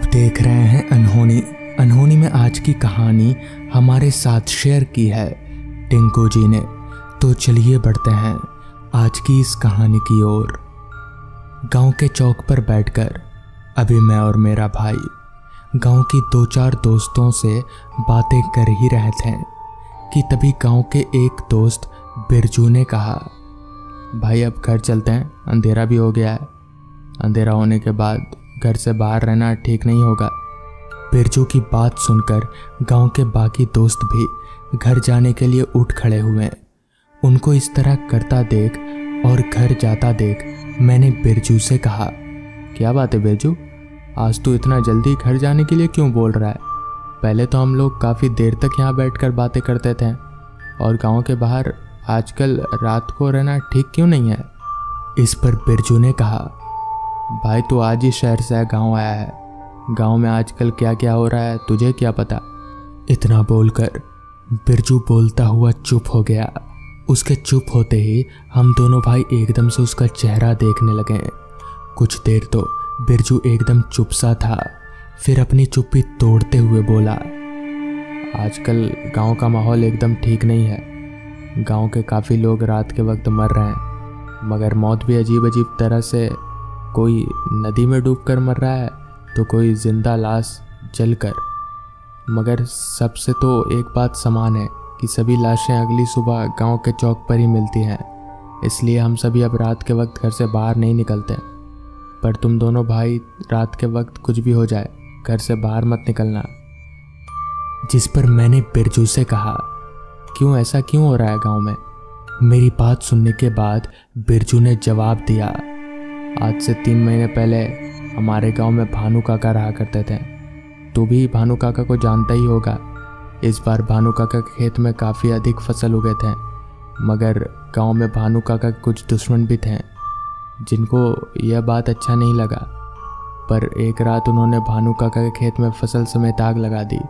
आप देख रहे हैं अनहोनी। अनहोनी में आज की कहानी हमारे साथ शेयर की है टिंकू जी ने। तो चलिए बढ़ते हैं आज की इस कहानी की ओर। गाँव के चौक पर बैठकर, अभी मैं और मेरा भाई, गाँव की दो चार दोस्तों से बातें कर ही रहे थे कि तभी गाँव के एक दोस्त बिरजू ने कहा, भाई, अब घर चलते हैं, अंधेरा भी हो गया है। अंधेरा होने के बाद घर से बाहर रहना ठीक नहीं होगा। बिरजू की बात सुनकर गाँव के बाकी दोस्त भी घर जाने के लिए उठ खड़े हुए उनको इस तरह करता देख और घर जाता देख मैंने बिरजू से कहा, क्या बात है बिरजू? आज तू इतना जल्दी घर जाने के लिए क्यों बोल रहा है? पहले तो हम लोग काफ़ी देर तक यहाँ बैठकर बातें करते थे और गाँव के बाहर आजकल रात को रहना ठीक क्यों नहीं है? इस पर बिरजू ने कहा भाई, तू आज ही शहर से गाँव आया है। गाँव में आजकल क्या क्या हो रहा है, तुझे क्या पता? इतना बोलकर बिरजू बोलता हुआ चुप हो गया। उसके चुप होते ही हम दोनों भाई एकदम से उसका चेहरा देखने लगे। कुछ देर तो बिरजू एकदम चुप सा था, फिर अपनी चुप्पी तोड़ते हुए बोला, आजकल गाँव का माहौल एकदम ठीक नहीं है। गाँव के काफ़ी लोग रात के वक्त मर रहे हैं, मगर मौत भी अजीब अजीब तरह से कोई नदी में डूबकर मर रहा है तो कोई ज़िंदा लाश जलकर। मगर सबसे तो एक बात समान है कि सभी लाशें अगली सुबह गाँव के चौक पर ही मिलती हैं। इसलिए हम सभी अब रात के वक्त घर से बाहर नहीं निकलते। पर तुम दोनों भाई, रात के वक्त कुछ भी हो जाए, घर से बाहर मत निकलना। जिस पर मैंने बिरजू से कहा, क्यों ऐसा क्यों हो रहा है गाँव में? मेरी बात सुनने के बाद बिरजू ने जवाब दिया आज से तीन महीने पहले हमारे गाँव में भानु काका रहा करते थे। तू भी भानु काका को जानता ही होगा, इस बार भानु काका के खेत में काफ़ी अधिक फ़सल उगे थे, मगर गाँव में भानु काका के कुछ दुश्मन भी थे, जिनको यह बात अच्छा नहीं लगा। पर एक रात उन्होंने भानु काका के खेत में फ़सल समेत आग लगा दी,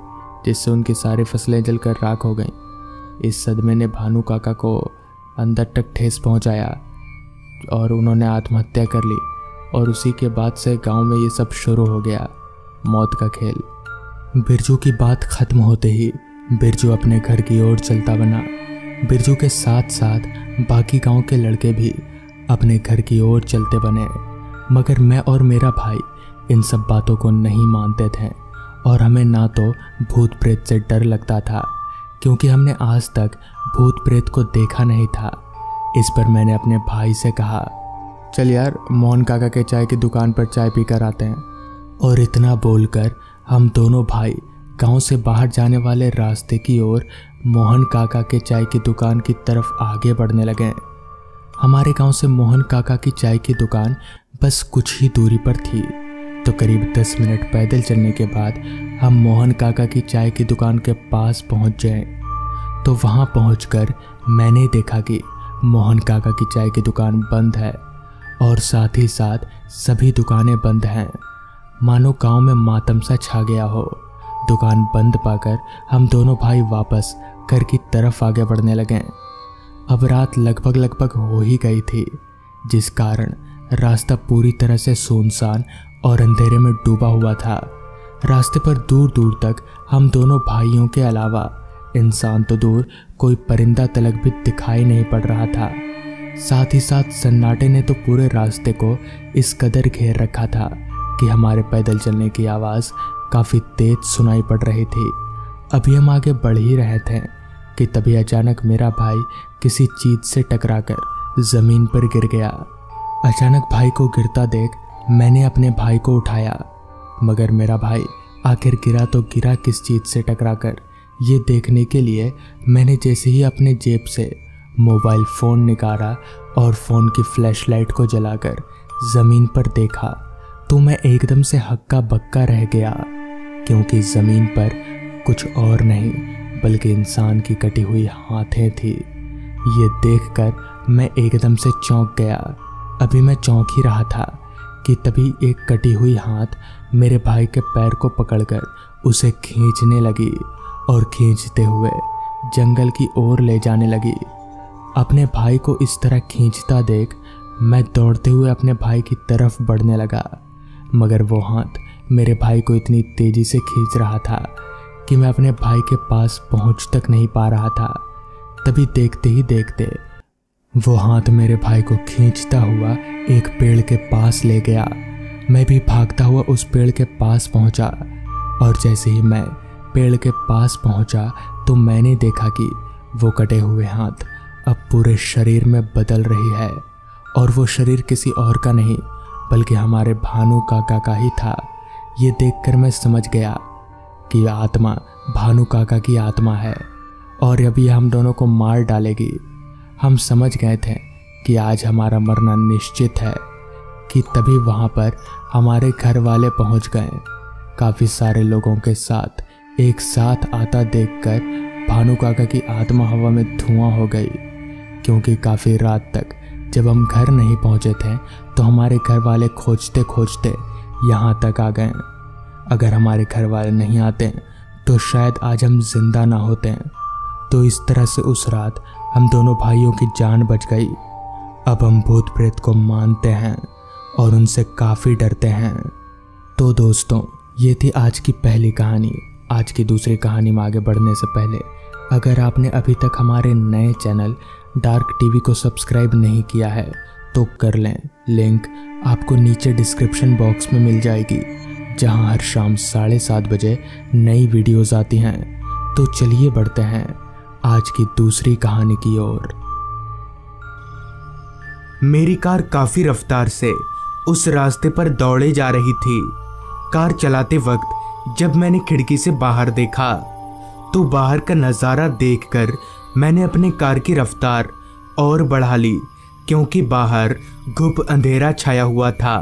जिससे उनकी सारी फ़सलें जलकर राख हो गईं। इस सदमे ने भानु काका को अंदर तक ठेस पहुँचाया। और उन्होंने आत्महत्या कर ली और उसी के बाद से गाँव में ये सब शुरू हो गया, मौत का खेल। बिरजू की बात खत्म होते ही बिरजू अपने घर की ओर चलता बना। बिरजू के साथ साथ बाकी गाँव के लड़के भी अपने घर की ओर चलते बने। मगर मैं और मेरा भाई इन सब बातों को नहीं मानते थे और हमें ना तो भूत प्रेत से डर लगता था, क्योंकि हमने आज तक भूत प्रेत को देखा नहीं था। इस पर मैंने अपने भाई से कहा, चल यार, मोहन काका के चाय की दुकान पर चाय पीकर आते हैं। और इतना बोलकर हम दोनों भाई गाँव से बाहर जाने वाले रास्ते की ओर मोहन काका के चाय की दुकान की तरफ़ आगे बढ़ने लगे। हमारे गाँव से मोहन काका की चाय की दुकान बस कुछ ही दूरी पर थी। तो करीब दस मिनट पैदल चलने के बाद हम मोहन काका की चाय की दुकान के पास पहुँच गए। तो वहाँ पहुंचकर मैंने देखा कि मोहन काका की चाय की दुकान बंद है और साथ ही साथ सभी दुकानें बंद हैं। मानो गाँव में मातम सा छा गया हो। दुकान बंद पाकर हम दोनों भाई वापस घर की तरफ़ आगे बढ़ने लगे। अब रात लगभग लगभग हो ही गई थी, जिस कारण रास्ता पूरी तरह से सुनसान और अंधेरे में डूबा हुआ था। रास्ते पर दूर दूर तक हम दोनों भाइयों के अलावा इंसान तो दूर कोई परिंदा तलक भी दिखाई नहीं पड़ रहा था। साथ ही साथ सन्नाटे ने तो पूरे रास्ते को इस कदर घेर रखा था कि हमारे पैदल चलने की आवाज़ काफ़ी तेज सुनाई पड़ रही थी। अभी हम आगे बढ़ ही रहे थे कि तभी अचानक मेरा भाई किसी चीज़ से टकराकर ज़मीन पर गिर गया। अचानक भाई को गिरता देख मैंने अपने भाई को उठाया, मगर मेरा भाई आखिर गिरा तो गिरा किस चीज़ से टकराकर? ये देखने के लिए मैंने जैसे ही अपने जेब से मोबाइल फ़ोन निकाला और फ़ोन की फ्लैशलाइट को जलाकर ज़मीन पर देखा तो मैं एकदम से हक्का बक्का रह गया, क्योंकि ज़मीन पर कुछ और नहीं, बल्कि इंसान की कटी हुई हाथें थी। ये देखकर मैं एकदम से चौंक गया। अभी मैं चौंक ही रहा था कि तभी एक कटी हुई हाथ मेरे भाई के पैर को पकड़कर उसे खींचने लगी। और खींचते हुए जंगल की ओर ले जाने लगी। अपने भाई को इस तरह खींचता देख मैं दौड़ते हुए अपने भाई की तरफ़ बढ़ने लगा, मगर वो हाथ मेरे भाई को इतनी तेज़ी से खींच रहा था कि मैं अपने भाई के पास पहुँच तक नहीं पा रहा था। तभी देखते ही देखते वो हाथ मेरे भाई को खींचता हुआ एक पेड़ के पास ले गया। मैं भी भागता हुआ उस पेड़ के पास पहुँचा और जैसे ही मैं पेड़ के पास पहुँचा तो मैंने देखा कि वो कटे हुए हाथ अब पूरे शरीर में बदल रही है और वो शरीर किसी और का नहीं, बल्कि हमारे भानु काका का ही था। ये देखकर मैं समझ गया कि आत्मा भानु काका की आत्मा है और अभी हम दोनों को मार डालेगी। हम समझ गए थे कि आज हमारा मरना निश्चित है कि तभी वहाँ पर हमारे घर वाले पहुँच गए। काफ़ी सारे लोगों के साथ एक साथ आता देखकर भानु काका की आत्मा हवा में धुआँ हो गई। क्योंकि काफ़ी रात तक जब हम घर नहीं पहुँचे थे तो हमारे घर वाले खोजते खोजते यहाँ तक आ गए। अगर हमारे घर वाले नहीं आते तो शायद आज हम ज़िंदा ना होते। तो इस तरह से उस रात हम दोनों भाइयों की जान बच गई। अब हम भूत प्रेत को मानते हैं और उनसे काफ़ी डरते हैं। तो दोस्तों, ये थी आज की पहली कहानी। आज की दूसरी कहानी में आगे बढ़ने से पहले, अगर आपने अभी तक हमारे नए चैनल डार्क टीवी को सब्सक्राइब नहीं किया है तो कर लें। लिंक आपको नीचे डिस्क्रिप्शन बॉक्स में मिल जाएगी, जहाँ हर शाम साढ़े सात बजे नई वीडियोस आती हैं। तो चलिए बढ़ते हैं आज की दूसरी कहानी की ओर। मेरी कार काफ़ी रफ्तार से उस रास्ते पर दौड़े जा रही थी। कार चलाते वक्त जब मैंने खिड़की से बाहर देखा तो बाहर का नज़ारा देखकर मैंने अपने कार की रफ्तार और बढ़ा ली, क्योंकि बाहर घुप अंधेरा छाया हुआ था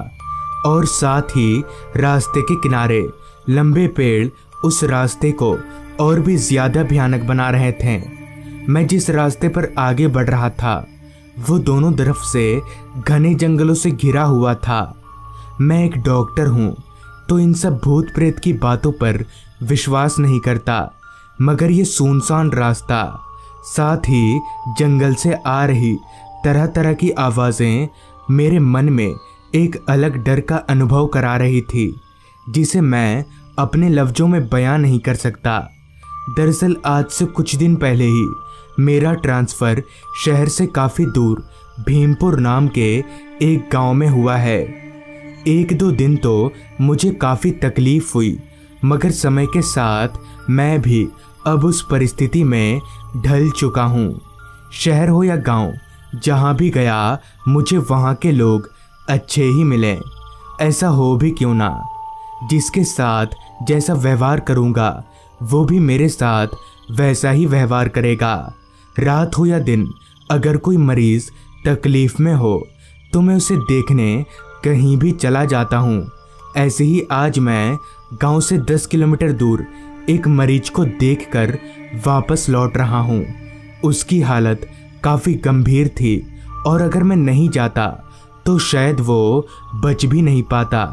और साथ ही रास्ते के किनारे लंबे पेड़ उस रास्ते को और भी ज़्यादा भयानक बना रहे थे। मैं जिस रास्ते पर आगे बढ़ रहा था, वो दोनों तरफ़ से घने जंगलों से घिरा हुआ था। मैं एक डॉक्टर हूँ तो इन सब भूत प्रेत की बातों पर विश्वास नहीं करता, मगर ये सुनसान रास्ता, साथ ही जंगल से आ रही तरह तरह की आवाज़ें मेरे मन में एक अलग डर का अनुभव करा रही थी, जिसे मैं अपने लफ्ज़ों में बयां नहीं कर सकता। दरअसल आज से कुछ दिन पहले ही मेरा ट्रांसफ़र शहर से काफ़ी दूर भीमपुर नाम के एक गाँव में हुआ है। एक दो दिन तो मुझे काफ़ी तकलीफ़ हुई, मगर समय के साथ मैं भी अब उस परिस्थिति में ढल चुका हूँ। शहर हो या गाँव, जहाँ भी गया, मुझे वहाँ के लोग अच्छे ही मिले। ऐसा हो भी क्यों ना? जिसके साथ जैसा व्यवहार करूँगा, वो भी मेरे साथ वैसा ही व्यवहार करेगा। रात हो या दिन, अगर कोई मरीज़ तकलीफ़ में हो तो मैं उसे देखने कहीं भी चला जाता हूँ। ऐसे ही आज मैं गाँव से दस किलोमीटर दूर एक मरीज़ को देखकर वापस लौट रहा हूँ। उसकी हालत काफ़ी गंभीर थी और अगर मैं नहीं जाता तो शायद वो बच भी नहीं पाता।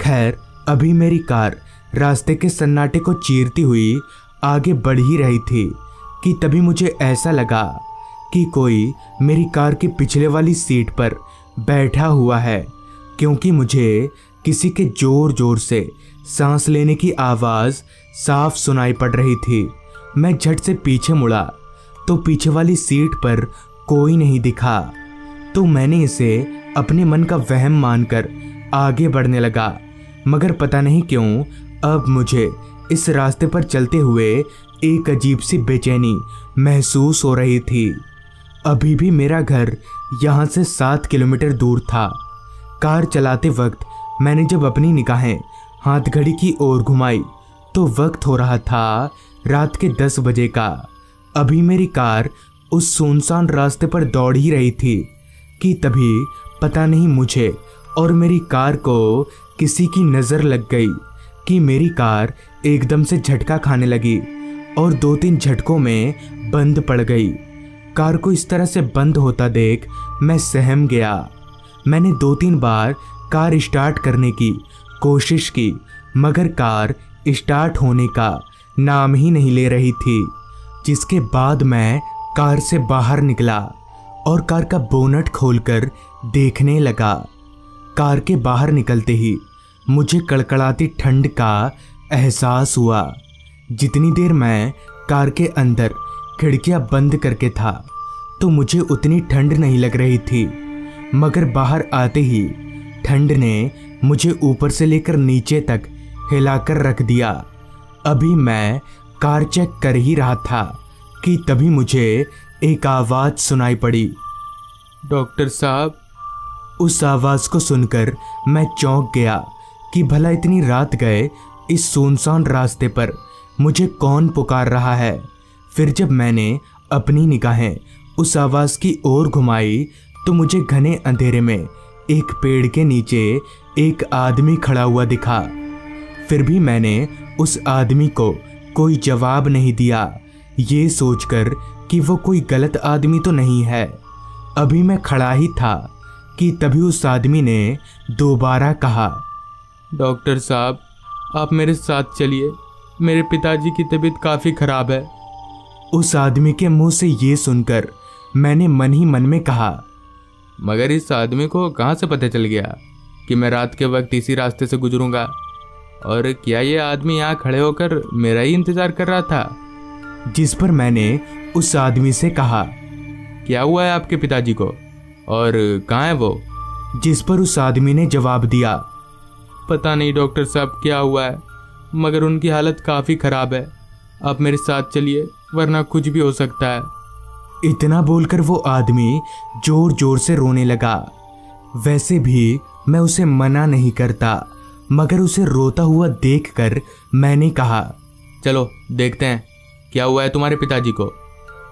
खैर, अभी मेरी कार रास्ते के सन्नाटे को चीरती हुई आगे बढ़ ही रही थी कि तभी मुझे ऐसा लगा कि कोई मेरी कार की पिछले वाली सीट पर बैठा हुआ है। क्योंकि मुझे किसी के ज़ोर ज़ोर से सांस लेने की आवाज़ साफ़ सुनाई पड़ रही थी। मैं झट से पीछे मुड़ा तो पीछे वाली सीट पर कोई नहीं दिखा। तो मैंने इसे अपने मन का वहम मानकर आगे बढ़ने लगा। मगर पता नहीं क्यों, अब मुझे इस रास्ते पर चलते हुए एक अजीब सी बेचैनी महसूस हो रही थी। अभी भी मेरा घर यहाँ से सात किलोमीटर दूर था। कार चलाते वक्त मैंने जब अपनी निगाहें हाथ घड़ी की ओर घुमाई तो वक्त हो रहा था रात के दस बजे का। अभी मेरी कार उस सुनसान रास्ते पर दौड़ ही रही थी कि तभी पता नहीं मुझे और मेरी कार को किसी की नज़र लग गई कि मेरी कार एकदम से झटका खाने लगी और दो तीन झटकों में बंद पड़ गई। कार को इस तरह से बंद होता देख मैं सहम गया। मैंने दो तीन बार कार स्टार्ट करने की कोशिश की, मगर कार स्टार्ट होने का नाम ही नहीं ले रही थी, जिसके बाद मैं कार से बाहर निकला और कार का बोनट खोलकर देखने लगा। कार के बाहर निकलते ही मुझे कड़कड़ाती ठंड का एहसास हुआ। जितनी देर मैं कार के अंदर खिड़कियाँ बंद करके था तो मुझे उतनी ठंड नहीं लग रही थी। मगर बाहर आते ही ठंड ने मुझे ऊपर से लेकर नीचे तक हिलाकर रख दिया। अभी मैं कार चेक कर ही रहा था कि तभी मुझे एक आवाज़ सुनाई पड़ी। डॉक्टर साहब, उस आवाज़ को सुनकर मैं चौंक गया कि भला इतनी रात गए इस सुनसान रास्ते पर मुझे कौन पुकार रहा है। फिर जब मैंने अपनी निगाहें उस आवाज़ की ओर घुमाई तो मुझे घने अंधेरे में, एक पेड़ के नीचे, एक आदमी खड़ा हुआ दिखा। फिर भी मैंने उस आदमी को कोई जवाब नहीं दिया। ये सोचकर कि वो कोई गलत आदमी तो नहीं है। अभी मैं खड़ा ही था कि तभी उस आदमी ने दोबारा कहा, डॉक्टर साहब, आप मेरे साथ चलिए। मेरे पिताजी की तबीयत काफ़ी ख़राब है। उस आदमी के मुँह से ये सुनकर मैंने मन ही मन में कहा मगर इस आदमी को कहाँ से पता चल गया कि मैं रात के वक्त इसी रास्ते से गुजरूँगा? और क्या ये आदमी यहाँ खड़े होकर मेरा ही इंतज़ार कर रहा था? जिस पर मैंने उस आदमी से कहा क्या हुआ है आपके पिताजी को? और कहाँ है वो? जिस पर उस आदमी ने जवाब दिया। पता नहीं डॉक्टर साहब क्या हुआ है मगर उनकी हालत काफ़ी ख़राब है। आप मेरे साथ चलिए वरना कुछ भी हो सकता है। इतना बोलकर वो आदमी ज़ोर ज़ोर से रोने लगा। वैसे भी मैं उसे मना नहीं करता, मगर उसे रोता हुआ देखकर मैंने कहा, चलो, देखते हैं, क्या हुआ है तुम्हारे पिताजी को?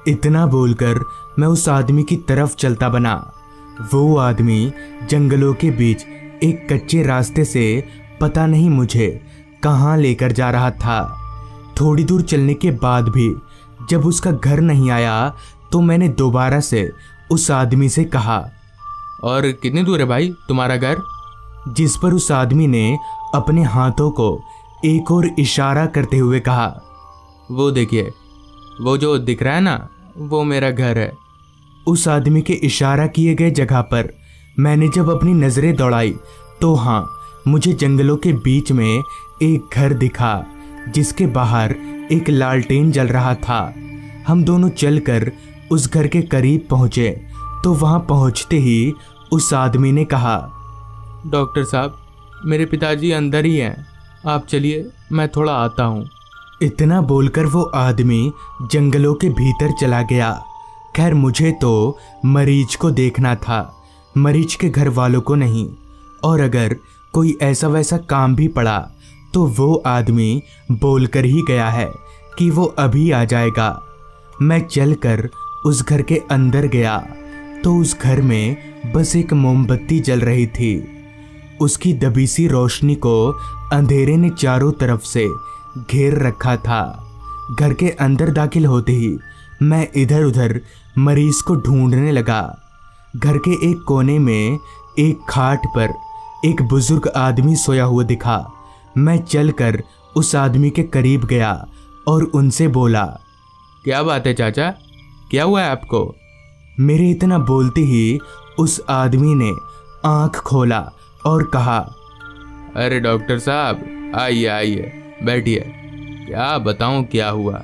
इतना बोलकर मैं उस आदमी की तरफ़ चलता बना। वो आदमी जंगलों के बीच एक कच्चे रास्ते से पता नहीं मुझे कहाँ लेकर जा रहा था। थोड़ी दूर चलने के बाद भी जब उसका घर नहीं आया तो मैंने दोबारा से उस आदमी से कहा, और कितनी दूर है भाई तुम्हारा घर? जिस पर उस आदमी ने अपने हाथों को एक और इशारा करते हुए कहा, वो देखिए, वो जो दिख रहा है ना, वो मेरा घर है। उस आदमी के इशारा किए गए जगह पर मैंने जब अपनी नज़रें दौड़ाई तो हाँ मुझे जंगलों के बीच में एक घर दिखा, जिसके बाहर एक लालटेन जल रहा था। हम दोनों चलकर उस घर के करीब पहुँचे तो वहाँ पहुँचते ही उस आदमी ने कहा डॉक्टर साहब मेरे पिताजी अंदर ही हैं। आप चलिए मैं थोड़ा आता हूँ। इतना बोलकर वो आदमी जंगलों के भीतर चला गया। खैर मुझे तो मरीज़ को देखना था मरीज़ के घर वालों को नहीं। और अगर कोई ऐसा वैसा काम भी पड़ा तो वो आदमी बोलकर ही गया है कि वो अभी आ जाएगा। मैं चलकर उस घर के अंदर गया तो उस घर में बस एक मोमबत्ती जल रही थी। उसकी दबी सी रोशनी को अंधेरे ने चारों तरफ़ से घेर रखा था। घर के अंदर दाखिल होते ही मैं इधर उधर मरीज़ को ढूँढने लगा। घर के एक कोने में एक खाट पर एक बुज़ुर्ग आदमी सोया हुआ दिखा। मैं चलकर उस आदमी के करीब गया और उनसे बोला, क्या बात है चाचा? क्या हुआ है आपको? मेरे इतना बोलते ही उस आदमी ने आँख खोला और कहा अरे डॉक्टर साहब आइए आइए बैठिए। क्या बताऊँ क्या हुआ?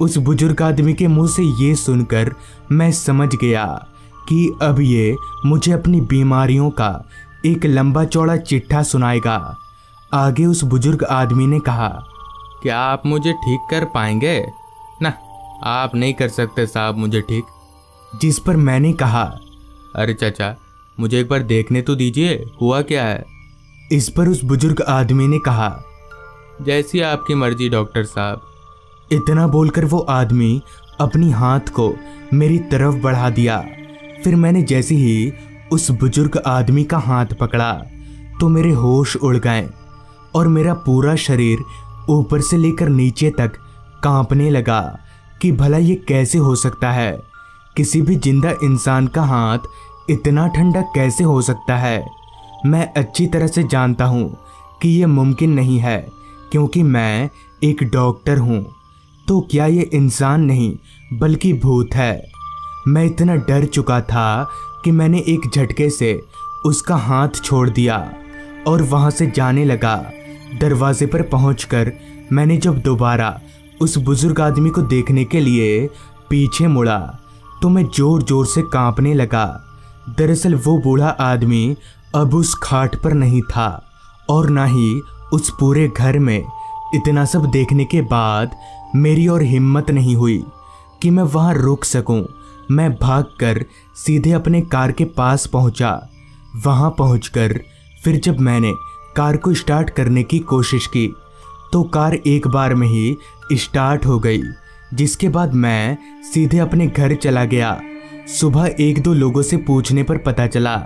उस बुज़ुर्ग आदमी के मुँह से ये सुनकर मैं समझ गया कि अब ये मुझे अपनी बीमारियों का एक लंबा चौड़ा चिट्ठा सुनाएगा। आगे उस बुज़ुर्ग आदमी ने कहा क्या आप मुझे ठीक कर पाएँगे? ना आप नहीं कर सकते साहब मुझे ठीक। जिस पर मैंने कहा। अरे चाचा मुझे एक बार देखने तो दीजिए हुआ क्या है? इस पर उस बुज़ुर्ग आदमी ने कहा। जैसी आपकी मर्ज़ी डॉक्टर साहब। इतना बोलकर वो आदमी अपनी हाथ को मेरी तरफ़ बढ़ा दिया। फिर मैंने जैसे ही उस बुज़ुर्ग आदमी का हाथ पकड़ा तो मेरे होश उड़ गए और मेरा पूरा शरीर ऊपर से लेकर नीचे तक कांपने लगा। कि भला ये कैसे हो सकता है? किसी भी ज़िंदा इंसान का हाथ इतना ठंडा कैसे हो सकता है? मैं अच्छी तरह से जानता हूँ कि ये मुमकिन नहीं है, क्योंकि मैं एक डॉक्टर हूँ। तो क्या ये इंसान नहीं, बल्कि भूत है? मैं इतना डर चुका था कि मैंने एक झटके से उसका हाथ छोड़ दिया और वहाँ से जाने लगा। दरवाजे पर पहुंचकर मैंने जब दोबारा उस बुज़ुर्ग आदमी को देखने के लिए पीछे मुड़ा तो मैं ज़ोर ज़ोर से कांपने लगा। दरअसल वो बूढ़ा आदमी अब उस खाट पर नहीं था और ना ही उस पूरे घर में। इतना सब देखने के बाद मेरी और हिम्मत नहीं हुई कि मैं वहाँ रुक सकूँ। मैं भागकर सीधे अपने कार के पास पहुँचा। वहाँ पहुंचकर फिर जब मैंने कार को स्टार्ट करने की कोशिश की तो कार एक बार में ही स्टार्ट हो गई, जिसके बाद मैं सीधे अपने घर चला गया। सुबह एक दो लोगों से पूछने पर पता चला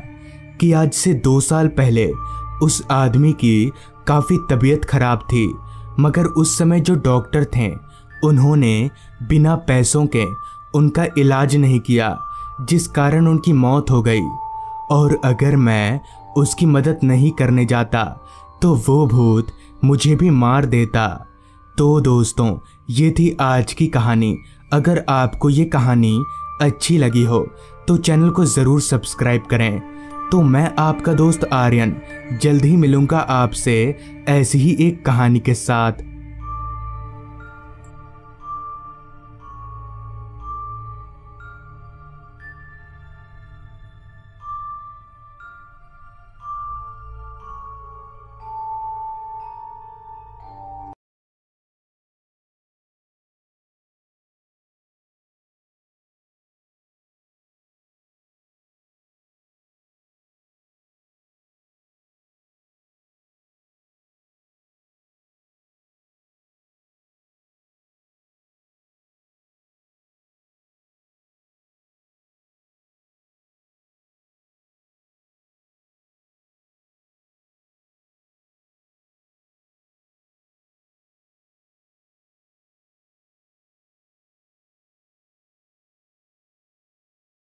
कि आज से दो साल पहले उस आदमी की काफ़ी तबीयत खराब थी, मगर उस समय जो डॉक्टर थे, उन्होंने बिना पैसों के उनका इलाज नहीं किया, जिस कारण उनकी मौत हो गई। और अगर मैं उसकी मदद नहीं करने जाता तो वो भूत मुझे भी मार देता। तो दोस्तों, ये थी आज की कहानी। अगर आपको ये कहानी अच्छी लगी हो तो चैनल को ज़रूर सब्सक्राइब करें। तो मैं आपका दोस्त आर्यन, जल्द ही मिलूँगा आपसे ऐसी ही एक कहानी के साथ।